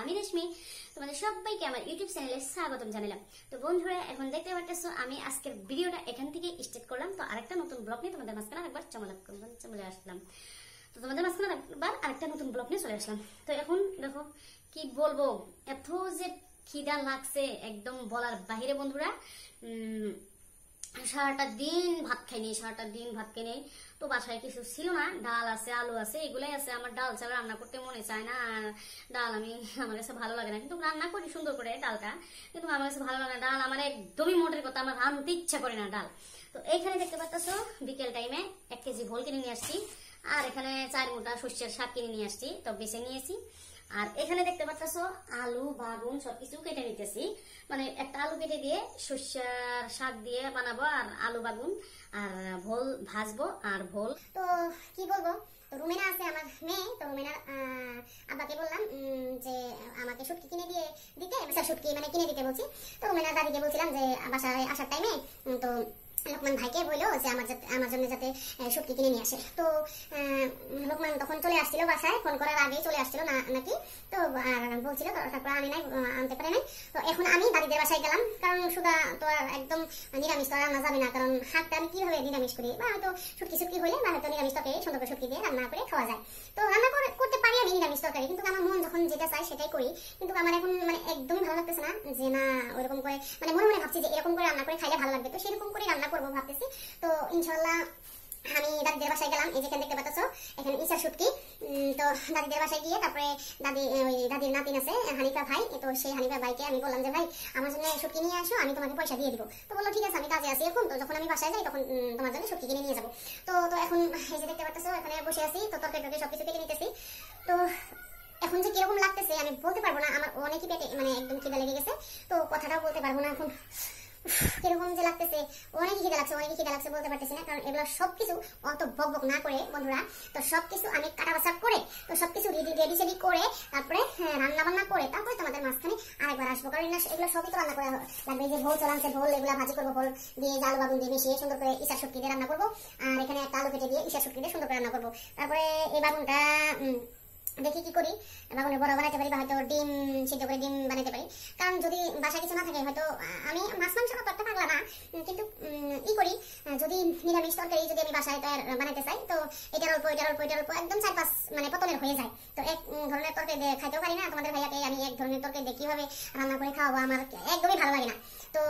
আমি রেশমি তোমাদের সবাইকে আমার ইউটিউব চ্যানেলে স্বাগতম জানালাম। তো বন্ধুরা, এখন দেখতে পারতেছো, আমি আজকের ভিডিওটা এখান থেকে স্টার্ট করলাম। তো আরেকটা নতুন ব্লগ নিয়ে তোমাদের মাঝখানে একবার চমলাপ চলে আসলাম। তো তোমাদের মাঝখানে একবার আরেকটা নতুন ব্লগ নিয়ে চলে আসলাম। তো এখন দেখো, কি বলব, এত যে খিদা লাগছে, একদম বলার বাহিরে বন্ধুরা। সারাটা দিন ভাত খাই খাইনি, সারাটা দিন ভাত খাইনি। তো বাসায় কিছু ছিল না, ডাল আছে, আলু আছে, এগুলাই আছে। আমার ডাল ছাড়া রান্না করতে মনে চায় না। আর ডাল আমি, আমার কাছে ভালো লাগে না। কিন্তু রান্না করি সুন্দর করে ডালটা। কিন্তু আমার কাছে ভালো লাগে না। ডাল আমার একদমই মোটের কথা, আমার রাঁধতে ইচ্ছা করে না ডাল। তো এইখানে দেখতে পাচ্ছ বিকেল টাইমে এক কেজি ভোল কিনে নিয়ে আসছি। আর এখানে চার মোটা শস্যের শাক কিনে নিয়ে আসছি। তো বেছে নিয়েছি। আর এখানে দেখতে পাচ্ছ আলু, বাগুন সবকিছু কেটে নিতেছি। মানে একটা আলু কেটে দিয়ে সর্ষের শাক দিয়ে বানাবো আর আলু, বাগুন আর ভোল ভাজবো আর ভোল। তো কি বলব? তো রুমেনা আছে আমার মেয়ে, তো রুমেনার আব্বাকে বললাম যে আমাকে শুটকি কিনে দিয়ে দিতে স্যার শুটকি মানে কিনে দিতে বলছি। তো রুমেনার দাদিকে বলছিলাম যে বাসায় আসার টাইমে তো লোকমান ভাইকে বলল যে আমার যাতে আমার জন্য যাতে শুটকি কিনে নিয়ে আসে। তো লোকমান তখন চলে আসছিল বাসায়, ফোন করার আগেই চলে আসছিল না নাকি? তো বলছিল, তারপর আনি নাই আনতে পারে নাই। তো এখন আমি দাদিদের বাসায় গেলাম, কারণ সুদা তো আর একদম নিরামিষ, তো রান্না যাবে না, কারণ শাকটা আমি কীভাবে নিরামিষ করি? বা হয়তো শুটকি শুটকি হলে বা হয়তো নিরামিষ তরকারি, সুন্দর করে শুটকি দিয়ে রান্না করে খাওয়া যায়। তো রান্না করে করতে পারি আমি নিরামিষ তরকারি, কিন্তু আমার মন যখন যেটা চাই সেটাই করি। কিন্তু আমার এখন মানে একদমই ভালো লাগতেছে না যে, না, ওরকম করে মানে মনে মনে ভাবছি যে, এরকম করে রান্না করে খাইলে ভালো লাগবে। তো সেরকম করে রান্না করব ভাবতেছি। তো ইনশাল্লাহ আমি দাদিদের বাসায় গেলাম, এই যেখানে দেখতে পাচ্ছ, এখানে ইসা শুটকি তো দাদিদের বাসায় গিয়ে তারপরে দাদি, ওই দাদির নাতিন আছে, হানিফা ভাই, তো সেই হানিফা ভাইকে আমি বললাম যে, ভাই, আমার জন্য শুটকি নিয়ে আসো, আমি তোমাকে পয়সা দিয়ে দিব। তো বলল, ঠিক আছে, আমি কাজে আছি এখন। তো যখন আমি বাসায় যাই, তখন তোমার জন্য শুটকি কিনে নিয়ে যাব। তো তো এখন এই যে দেখতে পাচ্ছ, এখানে বসে আছি, তো তরকারি টরকারি সবকিছু কেটে নিতেছি। তো এখন যে কীরকম লাগতেছে, আমি বলতে পারব না, আমার অনেকই পেটে মানে একদম খিদা লেগে গেছে। তো কথাটাও বলতে পারব না এখন। কীরকম যে লাগতেছে অনেকই খিদা লাগছে অনেকই খিদা লাগছে বলতে পারতেছি না কারণ এগুলো সবকিছু অত বক বক না করে বন্ধুরা। তো সবকিছু আমি কাটা বাছা করে তো সবকিছু রেডি রেডি সেডি করে তারপরে হ্যাঁ, রান্না বান্না করে তারপরে তোমাদের মাঝখানে আরেকবার আসব। কারণ এগুলো সবই তো রান্না করা লাগবে। যে ভোল চলামছে ভোল এগুলো ভাজি করব ভোল দিয়ে জাল বাগুন দিয়ে মিশিয়ে সুন্দর করে ইসা শুটকি দিয়ে রান্না করব। আর এখানে একটা আলু কেটে দিয়ে ইসা শুটকি দিয়ে সুন্দর করে রান্না করব। তারপরে এই বাগুনটা দেখি কি করি? বাগুনের বড় বানাতে পারি বা হয়তো ডিম সিদ্ধ করে ডিম বানাতে পারি। কারণ যদি বাসায় কিছু না থাকে, হয়তো আমি মাছ মাংস করতে পারলাম না। কিন্তু ই করি, যদি নিরামিষ তরকারি যদি আমি বাসায় তৈরি বানাতে চাই, তো এটার অল্প এটার অল্প এটার অল্প একদম চার পাঁচ মানে পতনের হয়ে যায়। তো এক ধরনের তরকারি খাইতেও পারি না। তোমাদের ভাইয়াকে আমি এক ধরনের তরকারি দিয়ে কীভাবে রান্না করে খাওয়াবো, আমার একদমই ভালো লাগে না। তো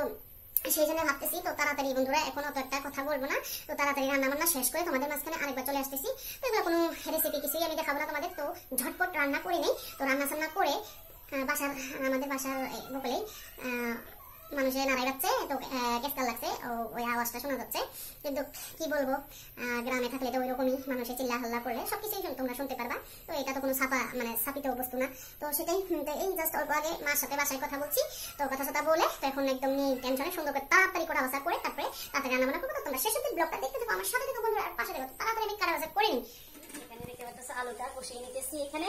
সেই জন্য ভাবতেছি, তো তাড়াতাড়ি বন্ধুরা, এখন অত একটা কথা বলব না। তো তাড়াতাড়ি রান্না বান্না শেষ করে তোমাদের মাঝখানে আরেকবার চলে আসতেছি। তো এগুলো কোনো রেসিপি কিছুই আমি দেখাবো না তোমাদের, তো ঝটপট রান্না করে নেই। তো রান্না সান্না করে বাসার, আমাদের বাসার বকলেই মানুষের নাড়াই যাচ্ছে, তো কেসকাল লাগছে, ও, ওই আওয়াজটা শোনা যাচ্ছে। কিন্তু কি বলব গ্রামে থাকলে তো ওইরকমই মানুষের চিল্লা হাল্লা করলে সবকিছুই শুন- তোমরা শুনতে পারবা। তো এটা তো কোনো ছাপা মানে ছাপিত বস্তু না। তো সেটাই এই জাস্ট অল্প আগে মার সাথে বাসায় কথা বলছি। তো কথা সাথে বলে তো এখন একদম নিয়ে টেনশনে সুন্দর করে তাড়াতাড়ি করে আবাসা করে তারপরে তাড়াতাড়ি রান্না বান্না করব। তোমরা শেষের দিন ব্লগটা দেখতে থাকো, আমার সাথে দেখো বন্ধুরা, আর পাশে দেখো তাড়াতাড়ি আমি কারা বাজা করে নিই এখানে দেখতে পাচ্ছ আলুটা কষিয়ে নিতেছি এখানে।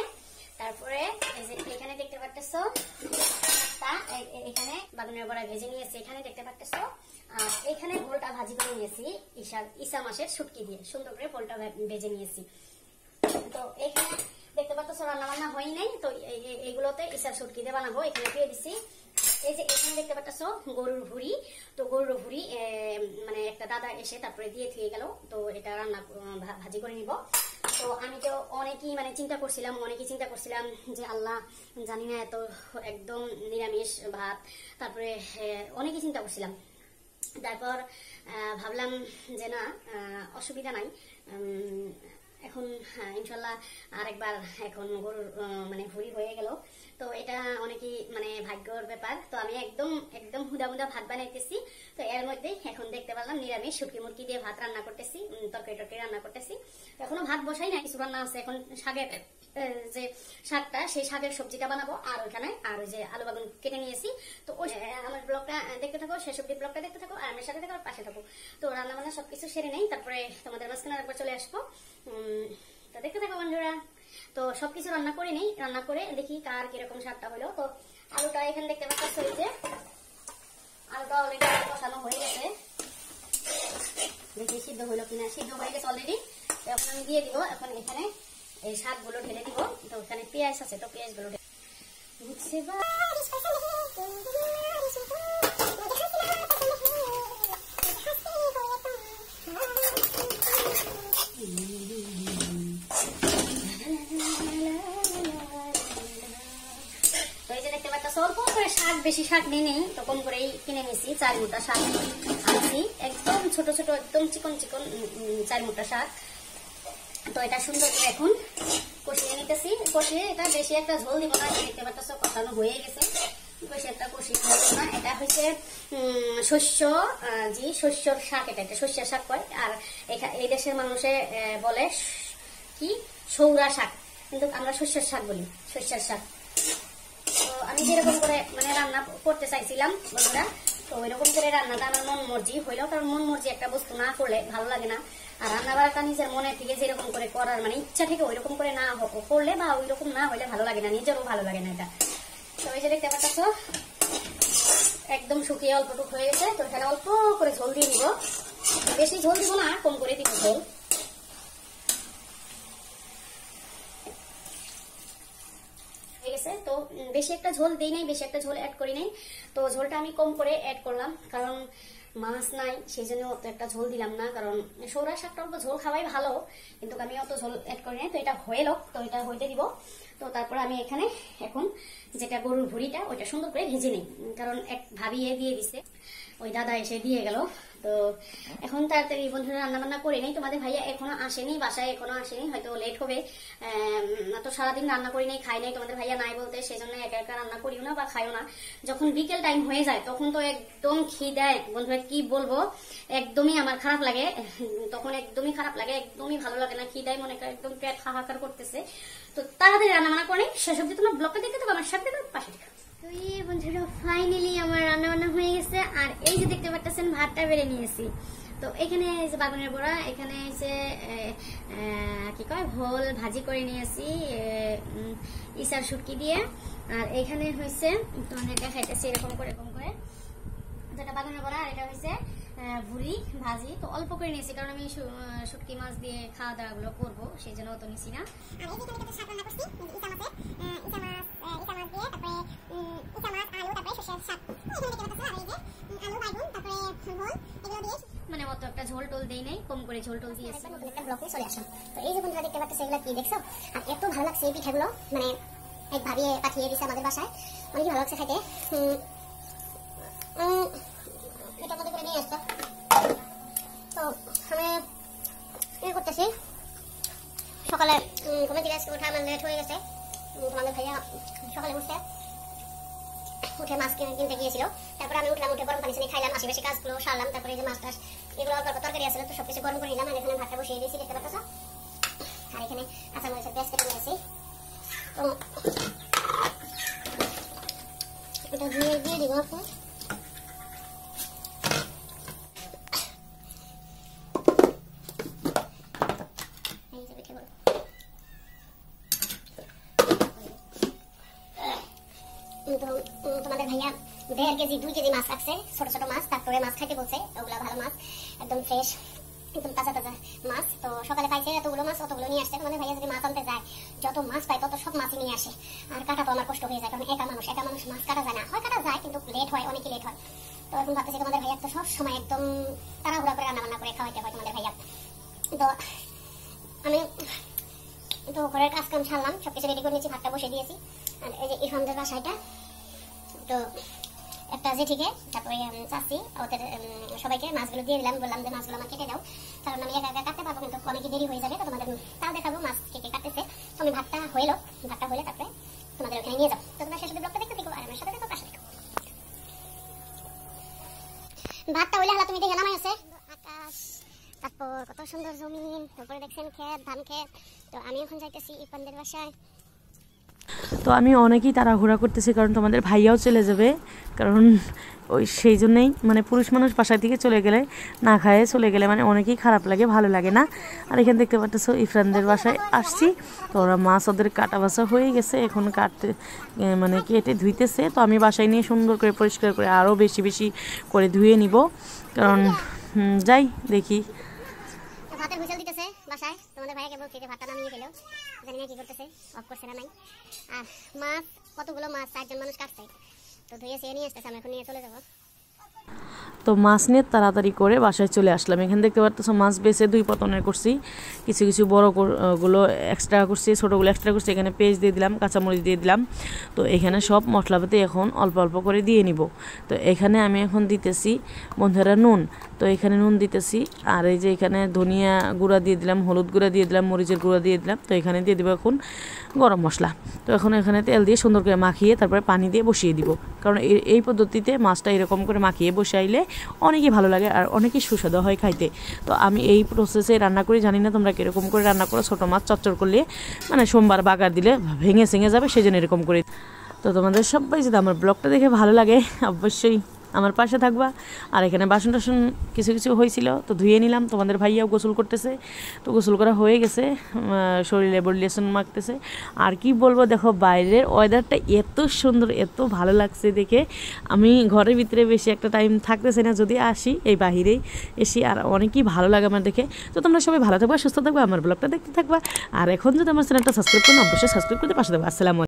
তারপরে এই যে এখানে দেখতে পাচ্ছ তা এখানে বাগুনের বড়া ভেজে নিয়েছি, এখানে দেখতে পাচ্ছ এখানে ভোলটা ভাজি করে নিয়েছি ঈশা ঈশা মাসের দিয়ে। সুন্দর করে ভোলটা ভেজে নিয়েছি। তো এখানে দেখতে পাচ্ছ রান্না বান্না হয় নাই, তো এই- এই- এইগুলোতে ঈশার দিয়ে বানাবো, এখানে দিছি। এই যে এখানে দেখতে পাচ্ছ গরুর ভুড়ি। তো গরুর ভুড়ি মানে একটা দাদা এসে তারপরে দিয়ে থুয়ে গেল, তো এটা রান্না ভাজি করে নিব। তো আমি তো অনেকেই মানে চিন্তা করছিলাম, অনেকেই চিন্তা করছিলাম যে আল্লাহ, জানি না, এত একদম নিরামিষ ভাত। তারপরে অনেকেই চিন্তা করছিলাম। তারপর ভাবলাম যে না অসুবিধা নাই। এখন হ্যাঁ, ইনশাল্লাহ আরেকবার এখন গরুর মানে ভুড়ি হয়ে গেল। তো এটা অনেকই মানে ভাগ্যর ব্যাপার। তো আমি একদম একদম হুদা হুদা ভাত বানাইতেছি। তো এর মধ্যে এখন দেখতে পারলাম নিরামিষ শুটকি মুরগি দিয়ে ভাত রান্না করতেছি তরকারি টরকারি রান্না করতেছি। এখনও ভাত বসাই না কিছু রান্না আছে এখন শাকের যে শাকটা সেই শাকের সবজিটা বানাবো। আর ওইখানে আর ওই যে আলু বাগুন কেটে নিয়েছি। তো ওই আমার ব্লগটা দেখতে থাকো শেষ অব্দি ব্লগটা দেখতে থাকো আর আমার সাথে থাকো পাশে থাকো। তো রান্না বান্না সবকিছু সেরে নেই তারপরে তোমাদের মাঝখানে একবার চলে আসব। তো দেখতে থাকো বন্ধুরা। তো সবকিছু রান্না করে নিই, রান্না করে দেখি কার কীরকম স্বাদটা হলো। তো আলুটা এখানে দেখতে পাচ্ছ হয়েছে আলুটা অলরেডি কষানো হয়ে গেছে। দেখি সিদ্ধ হইল কিনা। সিদ্ধ হয়ে গেছে অলরেডি এখন আমি দিয়ে দিব, এখন এখানে এই শাকগুলো ঢেলে দিব। তো ওখানে পেঁয়াজ আছে, তো পেঁয়াজগুলো বুঝছে বা শাক, বেশি শাক নিয়ে নেই তো কম করেই কিনে নিয়েছি চার মুটা শাক আনছি। একদম ছোট ছোট, একদম চিকন চিকন চার মুটা শাক। তো এটা সুন্দর করে এখন কষিয়ে নিতেছি। কষিয়ে এটা বেশি একটা ঝোল দিব না দেখতে পাচ্ছ কষানো হয়ে গেছে। বেশি একটা কষি খাব না। এটা হচ্ছে শস্য জি, শস্যর শাক এটা একটা শস্যের শাক কয়। আর এই দেশের মানুষে বলে কি? সৌরা শাক। কিন্তু আমরা শস্যের শাক বলি, শস্যের শাক। আমি যেরকম করে মানে রান্না করতে চাইছিলাম বন্ধুরা, তো ওইরকম করে রান্নাটা আমার মন মর্জি হইলেও কারণ মন মর্জি একটা বস্তু না করলে ভালো লাগে না। আর রান্না বাড়াটা নিজের মনে থেকে যেরকম করে করার মানে ইচ্ছা থেকে ওইরকম করে না করলে বা ওইরকম না হইলে ভালো লাগে না, নিজেরও ভালো লাগে না এটা। তো এই যে দেখতে পাচ্ছ, একদম শুকিয়ে অল্পটুক হয়ে গেছে, তো এখানে অল্প করে ঝোল দিয়ে দিব বেশি ঝোল দিব না, কম করে দিব ঝোল হয়ে গেছে তো উম, বেশি একটা ঝোল দিই নাই, বেশি একটা ঝোল অ্যাড করি নাই। তো ঝোলটা আমি কম করে অ্যাড করলাম, কারণ মাছ নাই সেই জন্য অত একটা ঝোল দিলাম না, কারণ সৌরা শাকটা অল্প ঝোল খাওয়াই ভালো, কিন্তু আমি অত ঝোল অ্যাড করি নাই। তো এটা হয়ে লোক, তো এটা হইতে দিব। তো তারপর আমি এখানে এখন যেটা গরুর ভুড়িটা, ওইটা সুন্দর করে ভেজে নিই, কারণ এক ভাবিয়ে দিয়ে দিছে। ওই দাদা এসে দিয়ে গেল। তো এখন তাড়াতাড়ি বন্ধুরা রান্না বান্না করে নেই, তোমাদের ভাইয়া এখনও আসেনি, বাসায় এখনও আসেনি, হয়তো লেট হবে। তো সারাদিন রান্না করি নাই, খাই নাই, তোমাদের ভাইয়া নাই বলতে সেই জন্য একা একা রান্না করিও না বা খাইও না। যখন বিকেল টাইম হয়ে যায়, তখন তো একদম খিদায় বন্ধুরা কি বলব, একদমই আমার খারাপ লাগে। তখন একদমই খারাপ লাগে, একদমই ভালো লাগে না, খিদায় মনে করে একদম পেট হাহাকার করতেছে। তো তাড়াতাড়ি রান্না বান্না করে শেষ অব্দি তোমরা ব্লগটা দেখতে থাকো, আমার সাথে পাশে। তো এই ফাইনালি আমার রান্না বান্না হয়ে গেছে। আর এই যে দেখতে ভাতটা বেড়ে তো বড়া, এখানে কি কয়, ভোল ভাজি করে নিয়েছি শুটকি দিয়ে। আর হয়েছে দেখাইতেছি এরকম করে এরকম করে। এটা আর এটা হয়েছে ভুড়ি ভাজি। তো অল্প করে নিয়েছি, কারণ আমি শুটকি মাছ দিয়ে খাওয়া দাওয়া গুলো করব, সেই জন্য অত নিছি না। ইসা মাছ আলু তারপরে সর্ষের শাক। এখানে দেখতে পাচ্ছ আর এই যে উম, আলু বাইগুন তারপরে ভোল এগুলো দিয়ে মানে অত একটা ঝোল টোল দেই নাই কম করে ঝোল টোল দিয়েছি নতুন একটা ব্লকে চলে আসলাম। তো এই যে বন্ধুরা দেখতে পাচ্ছ এগুলো কি দেখছ? আর এত ভালো লাগছে এই পিঠাগুলো মানে এক ভাবিয়ে পাঠিয়ে দিছে আমাদের বাসায়। অনেক ভালো লাগছে খাইতে উম, উম, মধ্যে করে নিয়ে আসতো। তো আমি ইয়ে করতেছি। সকালে ঘুমে থেকে আজকে ওঠা আমার লেট হয়ে গেছে। তোমাদের ভাইয়া সকালে উঠছে। উঠে মাছ কিনে কিনতে গিয়েছিল। তারপর আমি উঠলাম, উঠে গরম পানি চিনি খাইলাম আশেপাশে কাজগুলো, সারলাম, তারপরে যে মাছ টাছ, এগুলো অল্প অল্প তরকারি আছে তো সবকিছু গরম করে নিলাম আর এখানে ভাতটা বসিয়ে দিয়েছি, দেখতে পাচ্ছ? আর এখানে কাঁচা মরিচের পেঁয়াজ কেটে নিয়েছি। তো এটা দিয়ে দিয়ে দিব পিঠে বলো তো উম, তোমাদের ভাইয়া দেড় কেজি, দুই কেজি মাছ রাখছে, ছোট ছোট মাছ, তারপরে মাছ খাইতে বলছে, ওগুলা ভালো মাছ, একদম ফ্রেশ একদম তাজা তাজা মাছ। তো সকালে পাইছে এতগুলো মাছ, অতগুলো নিয়ে আসছে। তোমাদের ভাইয়া যদি মাছ আনতে যায়, যত মাছ পায় তত সব মাছই নিয়ে আসে। আর কাটা তো আমার কষ্ট হয়ে যায়, কারণ একা মানুষ একা মানুষ মাছ কাটা যায় না। হয় কাটা যায়, কিন্তু লেট হয়, অনেকই লেট হয়। তো এখন ভাবতেছি তোমাদের ভাইয়া তো সব সময় একদম তাড়াহুড়া করে রান্না বান্না করে খাওয়াইতে হয় তোমাদের ভাইয়া। তো আমি তো ঘরের কাজ কাম ছাড়লাম সবকিছু রেডি করে নিয়েছি, ভাতটা বসে দিয়েছি। আর এই যে ইরফানদের বাসাটা তো একটা জেঠিকে তারপরে চাচি ওদের সবাইকে মাছগুলো দিয়ে দিলাম বললাম যে মাছগুলো আমার কেটে দাও। কারণ আমি একা একা কাটতে পারব কিন্তু অনেক দেরি হয়ে যাবে? তো তোমাদের তাও দেখাবো মাছ কে কে কাটতেছে। তো আমি ভাতটা হইল ভাতটা হলে তারপরে তোমাদের ওখানে নিয়ে যাব। তো তোমরা শেষ ব্লগটা দেখতে দেখো আর আমার সাথে দেখো পাশে দেখো ভাতটা হইলে হলা তুমি দেখে নামাই আছে। আকাশ তারপর কত সুন্দর জমিন তারপরে দেখছেন ক্ষেত ধান ক্ষেত। তো আমি এখন যাইতেছি ইরফানদের বাসায়। তো আমি অনেকেই তাড়াহুড়া করতেছি, কারণ তোমাদের ভাইয়াও চলে যাবে। কারণ ওই সেই জন্যই মানে পুরুষ মানুষ বাসার দিকে চলে গেলে, না খায়ে চলে গেলে মানে অনেকেই খারাপ লাগে, ভালো লাগে না। আর এখানে দেখতে পাচ্ছ ইফরানদের বাসায় আসছি। তো ওরা মাছ ওদের কাটা বাসা হয়ে গেছে, এখন কাটতে মানে কেটে ধুইতেছে। তো আমি বাসায় নিয়ে সুন্দর করে পরিষ্কার করে আরও বেশি বেশি করে ধুয়ে নিব। কারণ যাই দেখি। ভাতের দিতেছে বাসায়। তোমাদের ভাতটা নামিয়ে জানি না কি করতেছে। অফ করছে না নাই। আর মাছ, কতগুলো মাছ, চারজন মানুষ কাটছে। তো ধুয়ে সে নিয়ে আসতেছে, আমি এখন নিয়ে চলে যাব। তো মাছ নিয়ে তাড়াতাড়ি করে বাসায় চলে আসলাম। এখানে দেখতে পাচ্ছ মাছ বেছে দুই পতনের করছি। কিছু কিছু বড়গুলো এক্সট্রা করছি ছোটোগুলো এক্সট্রা করছি। এখানে পেঁয়াজ দিয়ে দিলাম, কাঁচামরিচ দিয়ে দিলাম। তো এখানে সব মশলাপাতি এখন অল্প অল্প করে দিয়ে নিব। তো এখানে আমি এখন দিতেছি, বন্ধুরা, নুন। তো এখানে নুন দিতেছি, আর এই যে এখানে ধনিয়া গুঁড়া দিয়ে দিলাম, হলুদ গুঁড়া দিয়ে দিলাম, মরিচের গুঁড়া দিয়ে দিলাম। তো এখানে দিয়ে দেবো এখন গরম মশলা। তো এখন এখানে তেল দিয়ে সুন্দর করে মাখিয়ে তারপরে পানি দিয়ে বসিয়ে দিব। কারণ এই পদ্ধতিতে মাছটা এরকম করে মাখিয়ে বসাইলে অনেকই ভালো লাগে আর অনেকই সুস্বাদু হয় খাইতে। তো আমি এই প্রসেসে রান্না করি, জানি না তোমরা কীরকম করে রান্না করো, ছোটো মাছ চচ্চর করলে মানে সোমবার বাগার দিলে ভেঙে সেঙে যাবে, সেজন্য এরকম করে। তো তোমাদের সবাই যদি আমার ব্লগটা দেখে ভালো লাগে, অবশ্যই আমার পাশে থাকবা। আর এখানে বাসন টাসন কিছু কিছু হয়েছিল, তো ধুয়ে নিলাম। তোমাদের ভাইয়াও গোসল করতেছে। তো গোসল করা হয়ে গেছে। শরীরে বডি মাখতেছে। আর কি বলব, দেখো, বাইরের ওয়েদারটা এত সুন্দর, এত ভালো লাগছে দেখে। আমি ঘরের ভিতরে বেশি একটা টাইম থাকতেছে না, যদি আসি, এই বাহিরেই এসি। আর অনেকই ভালো লাগে আমার দেখে। তো তোমরা সবাই ভালো থাকবা, সুস্থ থাকবা, আমার ব্লগটা দেখতে থাকবা। আর এখন যদি আমার চ্যানেলটা সাবস্ক্রাইব করো, অবশ্যই সাবস্ক্রাইব করতে পাশে দেবো আসসালামু।